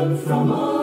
from all.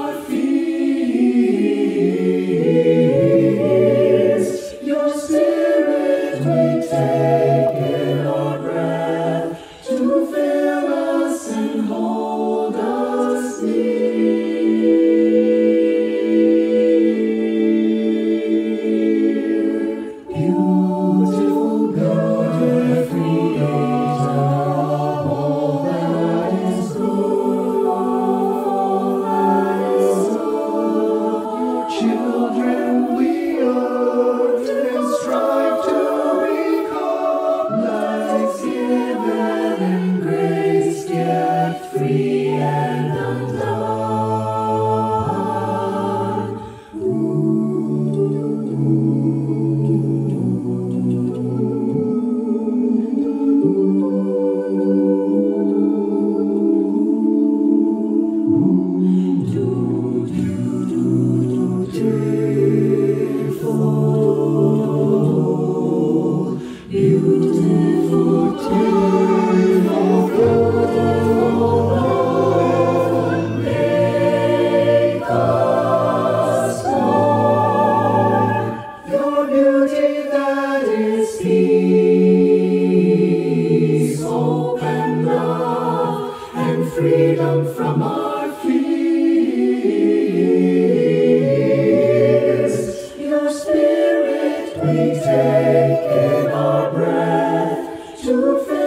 freedom from our fears. Your spirit we take in our breath to fill.